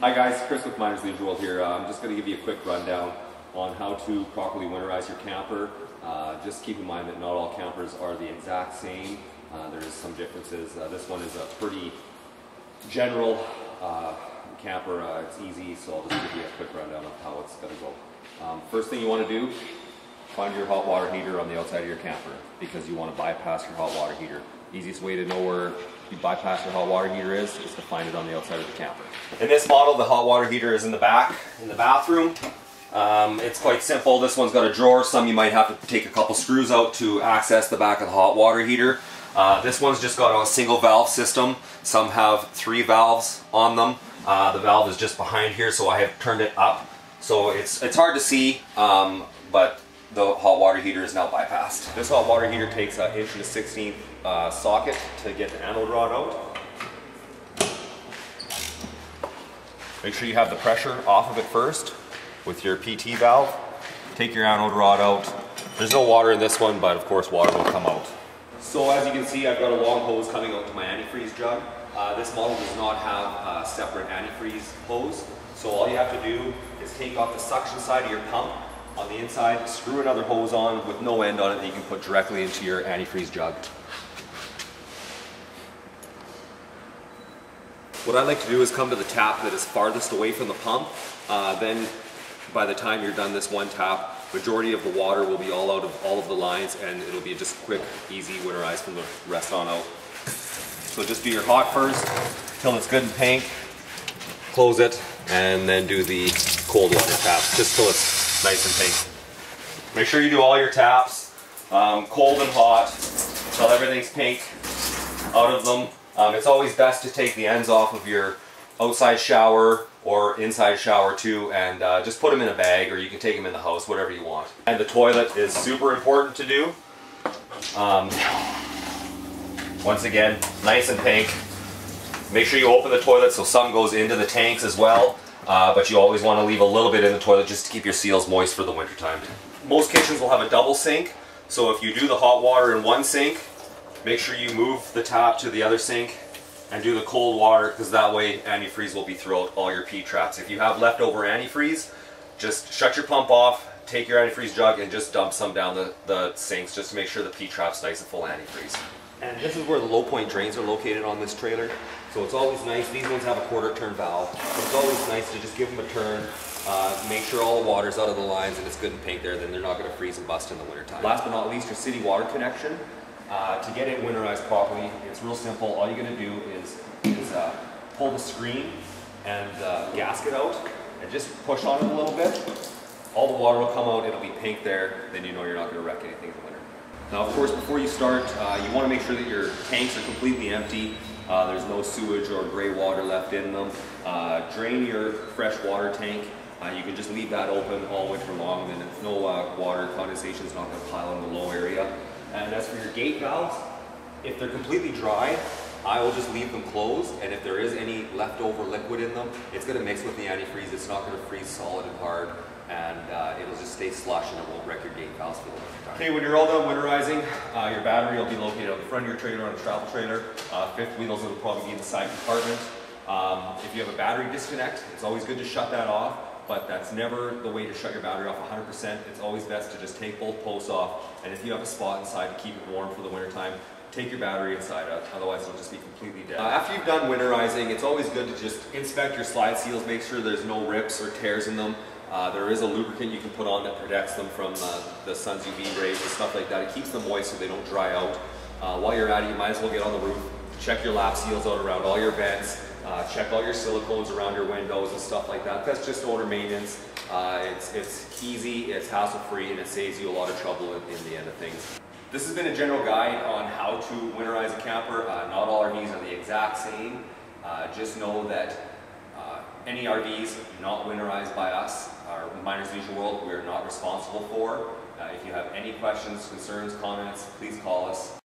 Hi guys, Chris with Minard's World here. Uh, I'm just going to give you a quick rundown on how to properly winterize your camper. Uh, just keep in mind that not all campers are the exact same. Uh, there's some differences. Uh, this one is a pretty general uh, camper. Uh, it's easy, so I'll just give you a quick rundown of how it's going to go. Um, first thing you want to do, find your hot water heater on the outside of your camper because you want to bypass your hot water heater. Easiest way to know where you bypass your hot water heater is, is to find it on the outside of the camper. In this model, the hot water heater is in the back, in the bathroom. Um, it's quite simple. This one's got a drawer. Some you might have to take a couple screws out to access the back of the hot water heater. Uh, this one's just got a single valve system. Some have three valves on them. Uh, the valve is just behind here, so I have turned it up. So it's, it's hard to see, um, but the hot water heater is now bypassed. This hot water heater takes an inch and a 16th uh, socket to get the anode rod out. Make sure you have the pressure off of it first with your PT valve. Take your anode rod out. There's no water in this one, but of course water will come out. So as you can see, I've got a long hose coming out to my antifreeze jug. Uh, this model does not have a separate antifreeze hose. So all you have to do is take off the suction side of your pump on the inside, screw another hose on with no end on it that you can put directly into your antifreeze jug. What I like to do is come to the tap that is farthest away from the pump. Uh, then by the time you're done this one tap, majority of the water will be all out of all of the lines and it'll be just quick, easy winterize from the rest on out. So just do your hot first till it's good and pink, close it, and then do the cold water tap just till it's nice and pink. Make sure you do all your taps, um, cold and hot, till everything's pink out of them. Um, it's always best to take the ends off of your outside shower or inside shower too and uh, just put them in a bag or you can take them in the house, whatever you want. And the toilet is super important to do. Um, once again, nice and pink. Make sure you open the toilet so some goes into the tanks as well, uh, but you always want to leave a little bit in the toilet just to keep your seals moist for the wintertime. Most kitchens will have a double sink, so if you do the hot water in one sink, make sure you move the tap to the other sink and do the cold water because that way antifreeze will be throughout all your P-traps. If you have leftover antifreeze, just shut your pump off, take your antifreeze jug and just dump some down the, the sinks just to make sure the P-trap's nice and full antifreeze. And this is where the low point drains are located on this trailer. So it's always nice, these ones have a quarter turn valve. It's always nice to just give them a turn, uh, make sure all the water's out of the lines and it's good and pink there, then they're not gonna freeze and bust in the wintertime. Last but not least, your city water connection. Uh, to get it winterized properly, it's real simple. All you're gonna do is, is uh, pull the screen and uh, gasket out and just push on it a little bit. All the water will come out, it'll be pink there, then you know you're not gonna wreck anything in the winter. Now of course, before you start, uh, you wanna make sure that your tanks are completely empty. Uh, there's no sewage or gray water left in them. drain your fresh water tank. you can just leave that open all winter long, then if no water condensation is not gonna pile in the low area. And as for your gate valves, if they're completely dry, I will just leave them closed, and if there is any leftover liquid in them, it's going to mix with the antifreeze. It's not going to freeze solid and hard, and it'll just stay slush, and it won't wreck your gate valves for the winter time. Okay, when you're all done winterizing, uh, your battery will be located on the front of your trailer on a travel trailer. Uh, fifth wheels will probably be in the side compartment. Um, if you have a battery disconnect, it's always good to shut that off but that's never the way to shut your battery off 100%. It's always best to just take both posts off, and if you have a spot inside to keep it warm for the winter time, take your battery inside out, otherwise it'll just be completely dead. Uh, after you've done winterizing, it's always good to just inspect your slide seals, make sure there's no rips or tears in them. Uh, there is a lubricant you can put on that protects them from uh, the sun's UV rays and stuff like that. It keeps them moist so they don't dry out. Uh, while you're at it, you might as well get on the roof, check your lap seals out around all your vents, uh, check all your silicones around your windows and stuff like that. That's just owner maintenance. Uh, it's, it's easy, it's hassle-free, and it saves you a lot of trouble in, in, the end of things. This has been a general guide on how to winterize a camper. Uh, not all RVs are the exact same. Uh, just know that uh, any RVs not winterized by us, our Minard's Leisure World, we're not responsible for. Uh, if you have any questions, concerns, comments, please call us.